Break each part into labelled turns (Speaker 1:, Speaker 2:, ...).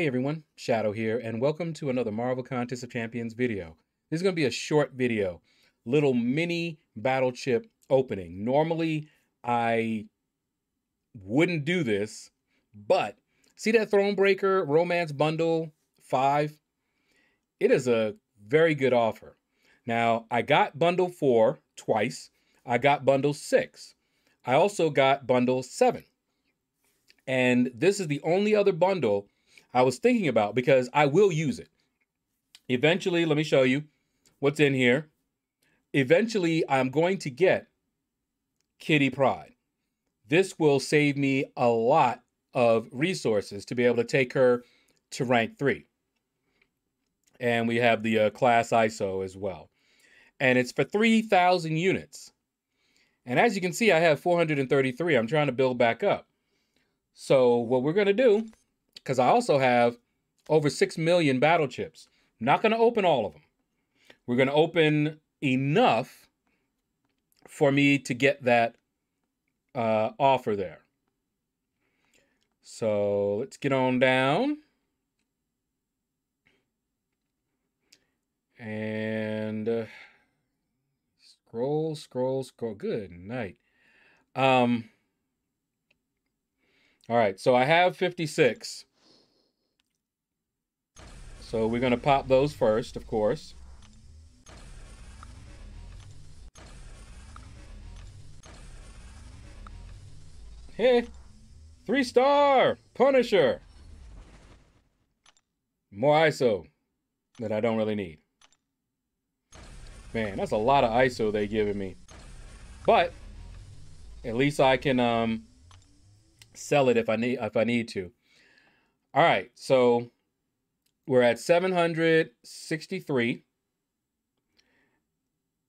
Speaker 1: Hey everyone, Shaedow here, and welcome to another Marvel Contest of Champions video. This is going to be a short video, little mini battle chip opening. Normally, I wouldn't do this, but see that Thronebreaker Romance Bundle 5? It is a very good offer. Now, I got Bundle 4 twice. I got Bundle 6. I also got Bundle 7. And this is the only other bundle I was thinking about because I will use it. Eventually, let me show you what's in here. Eventually, I'm going to get Kitty Pryde. This will save me a lot of resources to be able to take her to rank 3. And we have the uh, class ISO as well. And it's for 3,000 units. And as you can see, I have 433. I'm trying to build back up. So what we're going to do because I also have over 6 million battle chips. I'm not going to open all of them. We're going to open enough for me to get that uh, offer there. So let's get on down. And uh, scroll, scroll, scroll. Good night. Um, all right, so I have 56. So we're going to pop those first, of course. Hey, three star Punisher. More ISO that I don't really need. Man, that's a lot of ISO they giving me. But at least I can um, sell it if I need if I need to. All right, so we're at 763.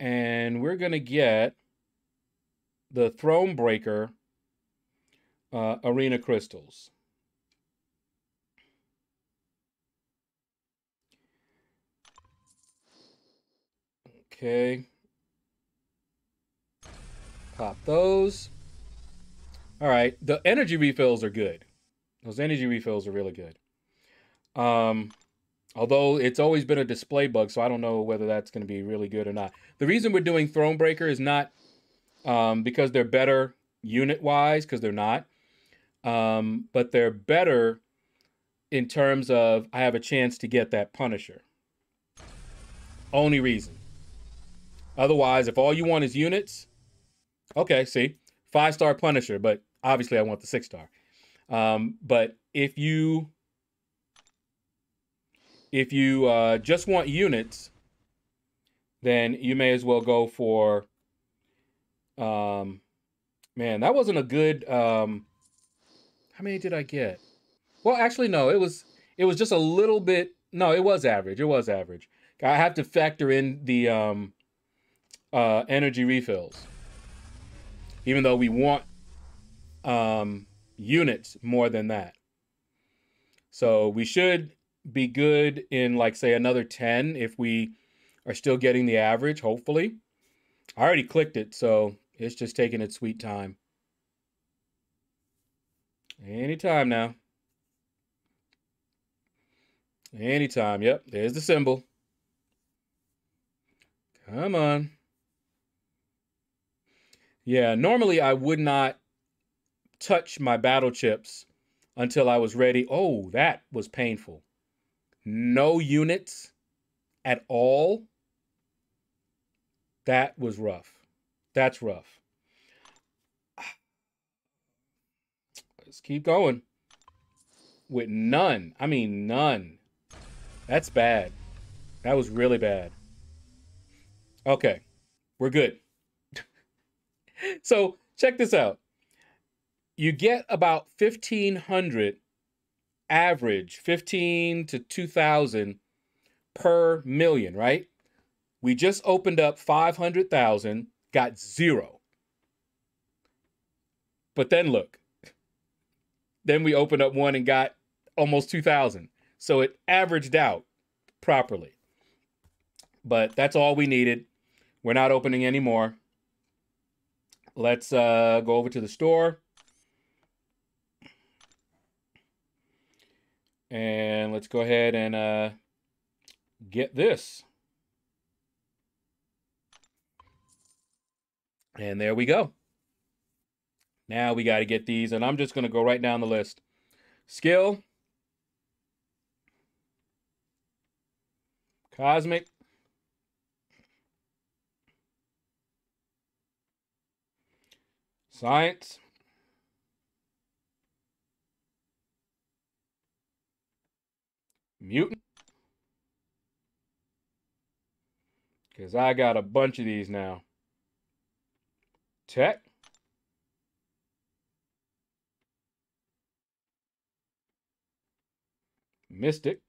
Speaker 1: And we're going to get the Thronebreaker uh, Arena Crystals. Okay. Pop those. All right. The energy refills are good. Those energy refills are really good. Um, Although it's always been a display bug, so I don't know whether that's going to be really good or not. The reason we're doing Thronebreaker is not um, because they're better unit wise, because they're not, um, but they're better in terms of I have a chance to get that Punisher. Only reason. Otherwise, if all you want is units, okay, see, five star Punisher, but obviously I want the six star. Um, but if you if you uh, just want units, then you may as well go for. Um, man, that wasn't a good. Um, how many did I get? Well, actually, no. It was it was just a little bit. No, it was average. It was average. I have to factor in the um, uh, energy refills, even though we want um, units more than that. So we should be good in like say another 10 if we are still getting the average, hopefully. I already clicked it, so it's just taking its sweet time. Anytime now. Anytime. Yep, there's the symbol. Come on. Yeah, normally I would not touch my battle chips until I was ready. Oh, that was painful no units at all, that was rough. That's rough. Let's keep going. With none. I mean, none. That's bad. That was really bad. Okay, we're good. so check this out. You get about 1,500 average 15 to 2000 per million, right? We just opened up 500,000, got zero. But then look, then we opened up one and got almost 2,000. So it averaged out properly. But that's all we needed. We're not opening anymore. Let's uh, go over to the store. And let's go ahead and uh, get this. And there we go. Now we got to get these, and I'm just going to go right down the list. Skill. Cosmic. Science. Mutant. Because I got a bunch of these now. Tech. Mystic.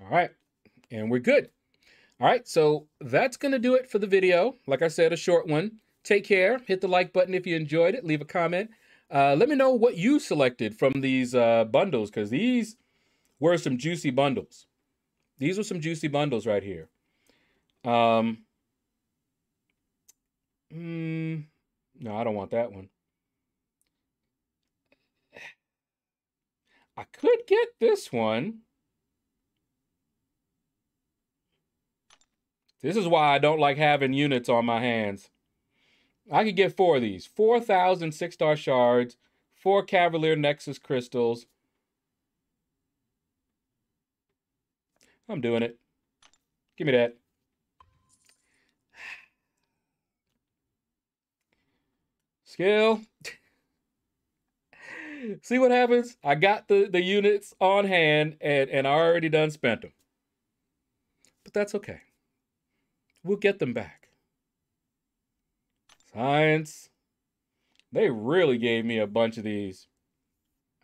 Speaker 1: All right, and we're good. All right, so that's going to do it for the video. Like I said, a short one. Take care. Hit the like button if you enjoyed it. Leave a comment. Uh, let me know what you selected from these uh, bundles because these were some juicy bundles. These are some juicy bundles right here. Um, mm, no, I don't want that one. I could get this one. This is why I don't like having units on my hands. I could get four of these. 4,000 six-star shards, four Cavalier Nexus crystals. I'm doing it. Give me that. Skill. See what happens? I got the, the units on hand and, and I already done spent them. But that's okay. We'll get them back. Science. They really gave me a bunch of these.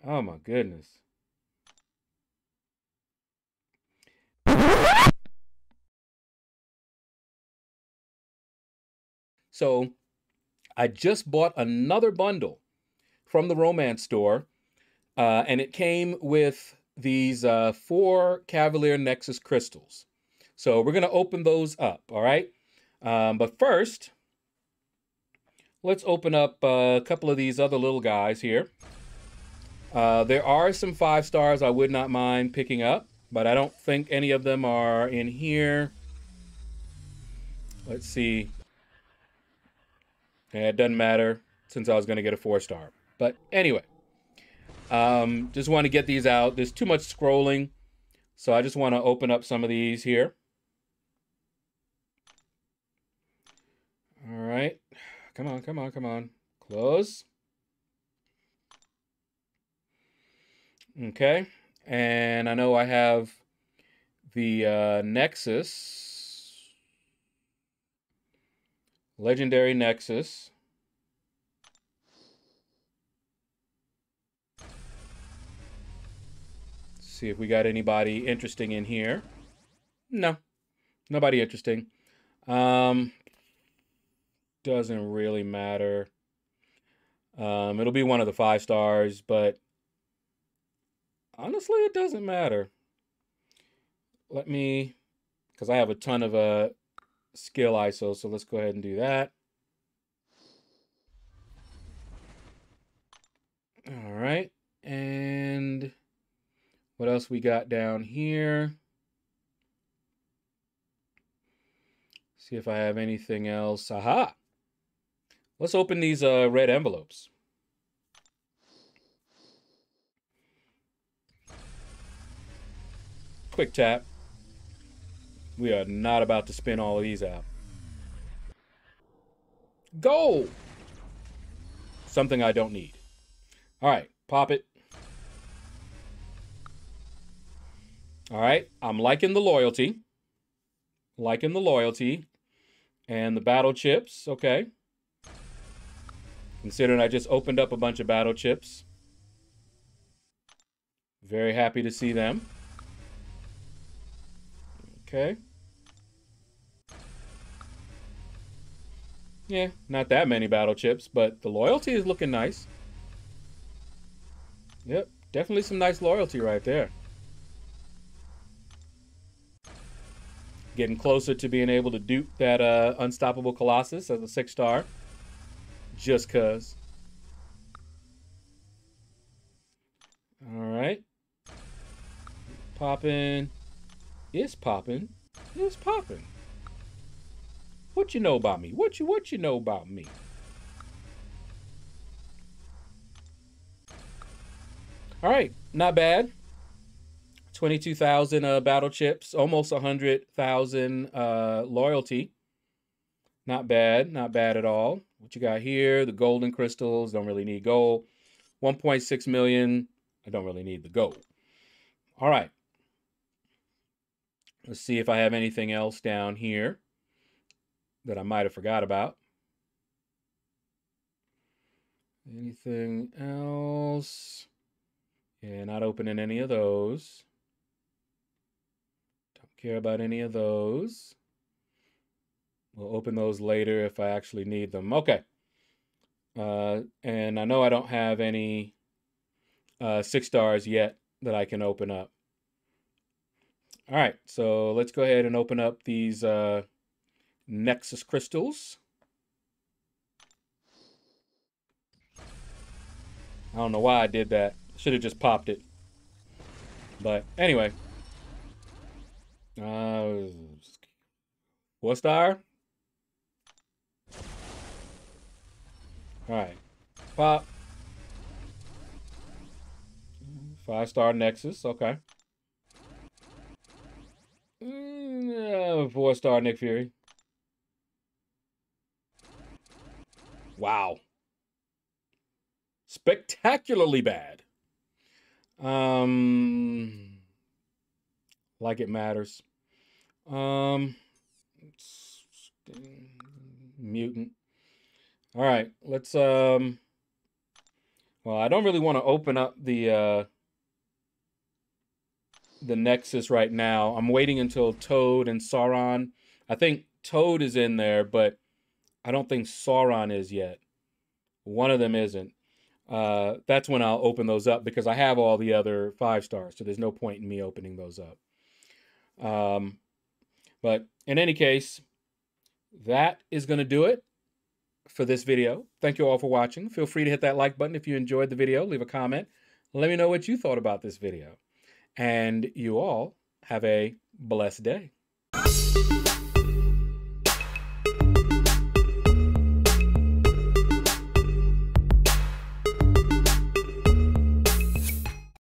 Speaker 1: Oh my goodness. So I just bought another bundle from the romance store, uh, and it came with these uh, four Cavalier Nexus crystals. So we're going to open those up, all right? Um, but first, let's open up uh, a couple of these other little guys here. Uh, there are some five stars I would not mind picking up, but I don't think any of them are in here. Let's see. Yeah, it doesn't matter since I was going to get a four star. But anyway, um, just want to get these out. There's too much scrolling, so I just want to open up some of these here. All right. Come on, come on, come on. Close. Okay. And I know I have the uh, Nexus. Legendary Nexus. see if we got anybody interesting in here. No, nobody interesting. Um, doesn't really matter. Um, it'll be one of the five stars, but honestly, it doesn't matter. Let me, because I have a ton of uh, skill ISO, so let's go ahead and do that. All right, and what else we got down here? See if I have anything else. Aha! Let's open these uh, red envelopes. Quick tap. We are not about to spin all of these out. Go! Something I don't need. All right, pop it. All right, I'm liking the loyalty. Liking the loyalty. And the battle chips, okay. Considering I just opened up a bunch of battle chips. Very happy to see them. Okay. Yeah, not that many battle chips, but the loyalty is looking nice. Yep, definitely some nice loyalty right there. Getting closer to being able to dupe that uh, Unstoppable Colossus as a six star just cuz. All right. Popping. It's popping. It's popping. What you know about me? What you what you know about me? All right, not bad. 22,000 uh, battle chips, almost 100,000 uh, loyalty. Not bad, not bad at all. What you got here? The golden crystals, don't really need gold. 1.6 million, I don't really need the gold. All right. Let's see if I have anything else down here that I might have forgot about. Anything else? Yeah, not opening any of those. Don't care about any of those. We'll open those later if I actually need them. Okay. Uh, and I know I don't have any uh, six stars yet that I can open up. All right, so let's go ahead and open up these uh, Nexus crystals. I don't know why I did that. Should have just popped it. But anyway. Uh, four star. All right. Pop. Five star Nexus. Okay. Mm, four star Nick Fury. Wow. Spectacularly bad. Um, like it matters. Um, mutant. All right, let's um. Well, I don't really want to open up the uh the Nexus right now. I'm waiting until Toad and Sauron. I think Toad is in there, but I don't think Sauron is yet. One of them isn't uh, that's when I'll open those up because I have all the other five stars. So there's no point in me opening those up. Um, but in any case, that is going to do it for this video. Thank you all for watching. Feel free to hit that like button if you enjoyed the video. Leave a comment. Let me know what you thought about this video. And you all have a blessed day.